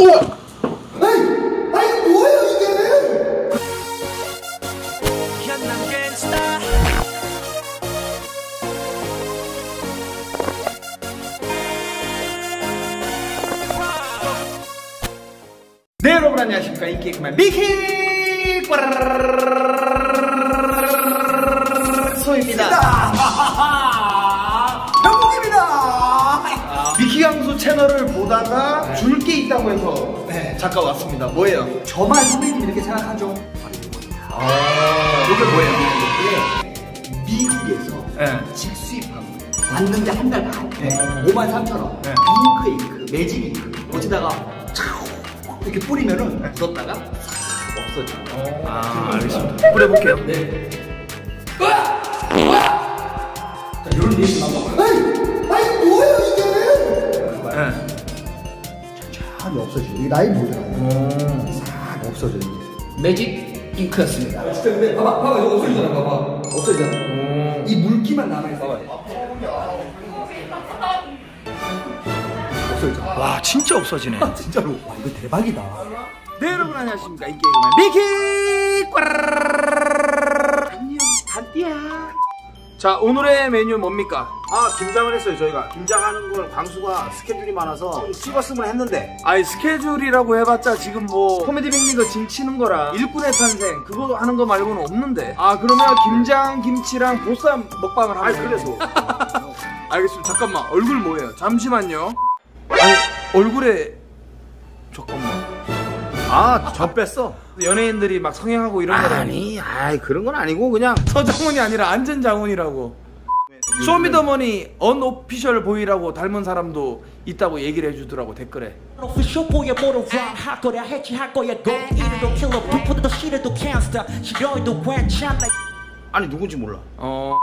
우와! 아이, 아이 뭐예요 이게? 네 여러분 안녕하십니까 인기 그만 미키 소입니다 영국입니다. 미키 강수 채널을 보다가 줄 게 있다고 해서 네. 잠깐 왔습니다 뭐예요? 저만 선배님 이렇게 생각하죠. 이게 뭐예요? 이게 미국에서 네. 거예요. 왔는데 한 달 반. 네. 5만 3천 원. 네. 잉크 잉크, 매직 잉크. 어디다가 차오 이렇게 뿌리면은 묻었다가 싹 없어져. 아 알겠습니다 뿌려볼게요 네. 자, 이런 한번. 아 없어지죠. 이 나이 모자라요. 싹 없어져 이제. 매직 잉크였습니다. 아, 진짜 근데 봐봐, 봐봐 이거 없어지잖아, 봐봐. 없어지잖아. 이 물기만 남아 있어. 없어지잖아. 와 진짜 없어지네 진짜로. 와 이거 대박이다. 네 여러분 안녕하십니까 인기 그만 미키 안녕 단띠야 자 오늘의 메뉴 뭡니까? 아 김장을 했어요 저희가. 김장하는 걸 광수가 스케줄이 많아서 찍었으면 했는데. 아이 스케줄이라고 해봤자 지금 뭐 코미디 빅리그 진 치는 거랑 일꾼의 탄생 그거 하는 거 말고는 없는데. 아 그러면 김장 김치랑 보쌈 먹방을 하면 아니 그래서 알겠습니다. 잠깐만. 얼굴 뭐예요? 잠시만요. 아니 얼굴에 잠깐만 아 저 뺐어? 연예인들이 막 성형하고 이런 거를 아니 아이 그런 건 아니고 그냥 서장훈이 아니라 안전장훈이라고. 쇼미더머니 언오피셜 보이라고 닮은 사람도 있다고 얘기를 해주더라고 댓글에. 할 거야 해치할 거야 킬러 캔스터 괜찮아 아니 누군지 몰라. 어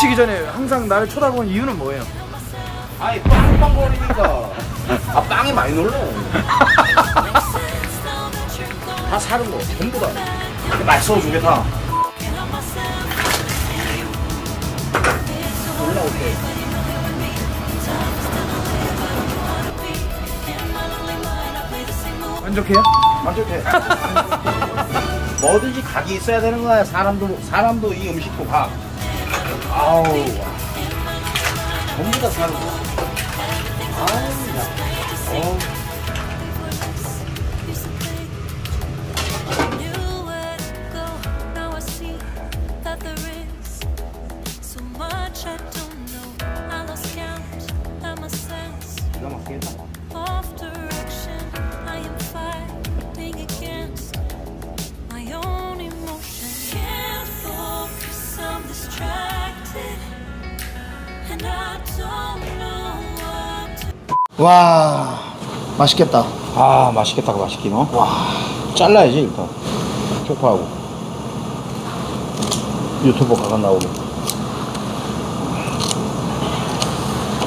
붙이기 전에 항상 나를 쳐다보는 이유는 뭐예요? 아니 빵빵 거리니까 아 빵이 많이 놀라. 다 사는 거 전부 다 맛있어 주겠다 올라올 때. 만족해요? 만족해 뭐든지 각이 있어야 되는 거야 사람도 사람도 이 음식도 각 아우 와. 전부 다 사는 거 아우 나 어. 와, 맛있겠다. 아 맛있겠다 맛있긴 어? 와 잘라야지 일단 쪽파하고 유튜브 가간 나오게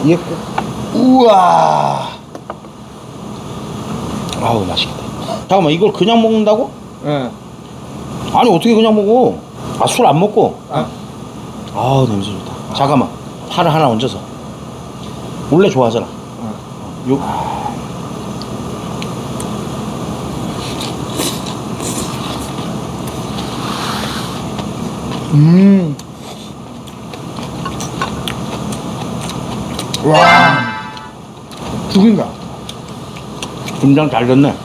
이게 꼭 우와 아우 맛있겠다 잠깐만 이걸 그냥 먹는다고? 네. 아니 어떻게 그냥 먹어 아 술 안 먹고 아. 아우 냄새 좋다 잠깐만 파를 하나 얹어서. 원래 좋아하잖아. 요. 음. 와. 죽인다. 김장 잘 됐네.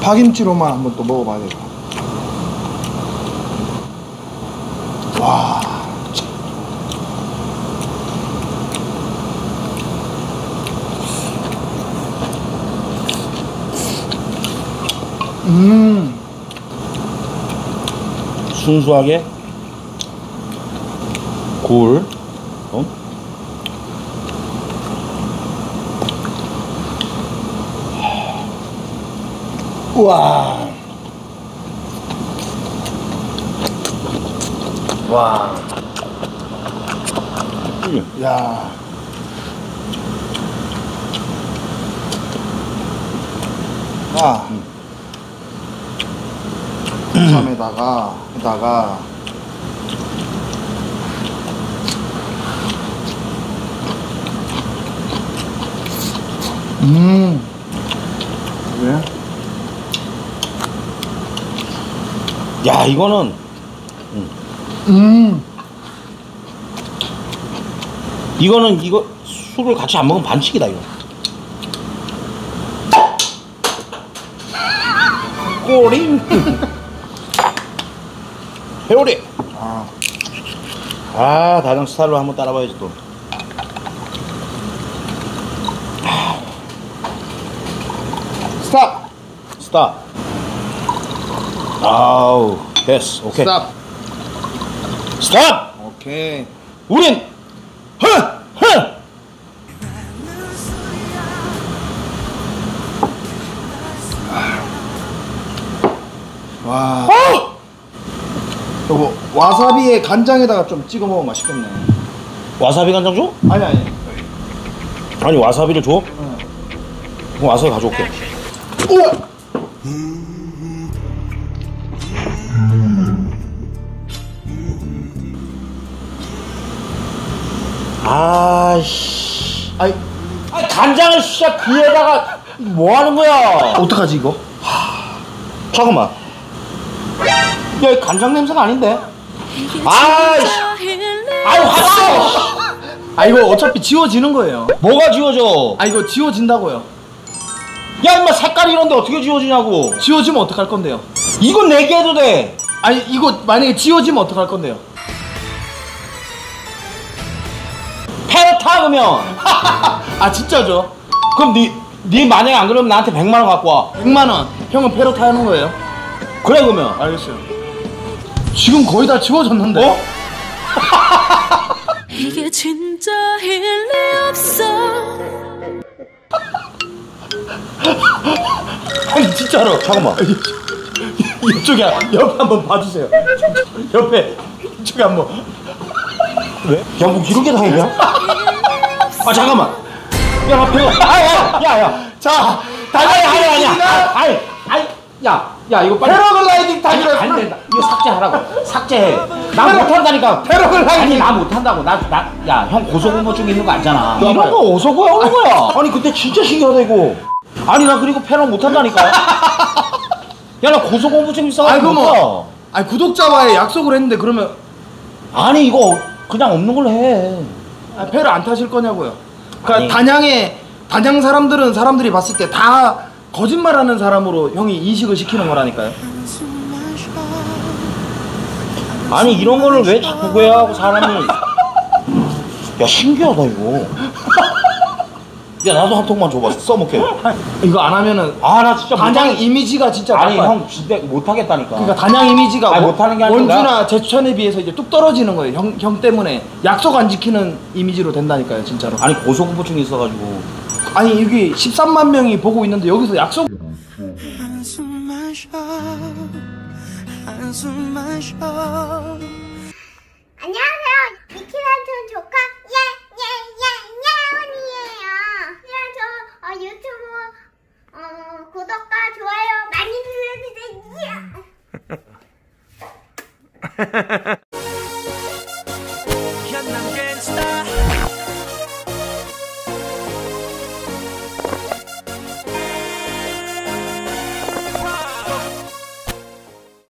파김치로만 한번 또 먹어봐야 돼. 순수하게 굴 어? 우와 와. 음. 야. 아. 참에다가 에다가 음. 왜? 야 이거는 음. 이거는 이거 술을 같이 안 먹으면 반칙이다 이거 꼬링 회오리 아. 아 다른 스타일로 한번 따라봐야지 또 stop. stop 아우 됐어 오케이 stop. stop 오케이. 우린 와사비에 간장에다가 좀 찍어 먹으면 맛있겠네. 와사비 간장 줘? 아니 아니. 아니 와사비를 줘? 그럼 와사비 가져올게 우와. 아이씨 아이, 아 간장을 씨야 귀에다가 뭐 하는 거야 어떡하지 이거? 잠깐만 야 이 간장 냄새가 아닌데 아이씨 아유 왔어 아 이거 어차피 지워지는 거예요. 뭐가 지워져 아 이거 지워진다고요. 야 임마 색깔이 이런데 어떻게 지워지냐고 지워지면 어떡할 건데요? 이건 내게 해도 돼 아니 이거 만약에 지워지면 어떡할 건데요? 페르타 그러면 아 진짜죠? 그럼 니, 니 만약에 안 그러면 나한테 100만 원 갖고 와 100만 원. 형은 페로 타는 거예요? 그래 그러면 알겠어요. 지금 거의 다 지워졌는데. 어? 이게 진짜 일리 없어 아니 진짜로 잠깐만 이쪽에 옆에 한번 봐주세요. 옆에 이쪽에 한번. 왜? 야뭐 이렇게 다행이야? 아 잠깐만 야나 배워 아야야야 자, 아니 아니 아니야 아니 아니 야 야 이거 빨리 패러글라이 딩 타기로 안 된다 이거 삭제하라고 삭제해 나 못한다니까 패러글라이딩. 아니 나 못한다고 나 나 야 형 고소공포증 있는 거 알잖아 이런 거 어디서 구해오는 거야 아니 그때 진짜 신기하다 이거 아니 나 그리고 패러 못한다니까 야 나 고소공포증 아이고 못 가. 뭐. 아니 구독자와의 약속을 했는데 그러면 아니 이거 그냥 없는 걸로 해 아, 패를 안 타실 거냐고요. 그러니까 아니. 단양에 단양 사람들은 사람들이 봤을 때 다 거짓말하는 사람으로 형이 인식을 시키는 거라니까요. 아니 이런 거를 왜 자꾸 구해하고 사람을 야 신기하다 이거. 야 나도 한 통만 줘봐. 써먹게. 이거 안 하면은 아 나 진짜 단양 못하겠... 이미지가 진짜 아니 나빠요. 형 진짜 못하겠다니까. 그러니까 단양 이미지가 아니, 원- 못하는 게 아니라 원주나 제천에 비해서 이제 뚝 떨어지는 거예요. 형, 형 때문에. 약속 안 지키는 이미지로 된다니까요, 진짜로. 아니 고소공포증이 있어가지고. 아니 여기 13만 명이 보고 있는데 여기서 약속 한숨만 쉬어 안녕하세요. 미키란촌 조카 예예예예언이에요. 그냥 저 어, 유튜브 어, 구독과 좋아요 많이 눌러주세요.